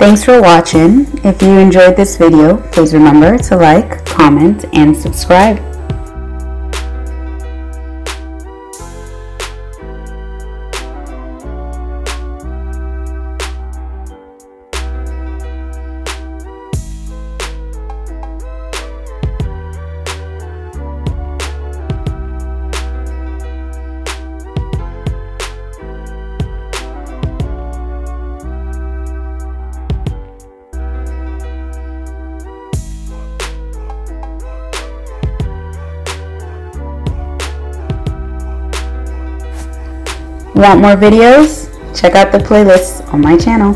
Thanks for watching. If you enjoyed this video, please remember to like, comment, and subscribe. Want more videos? Check out the playlists on my channel.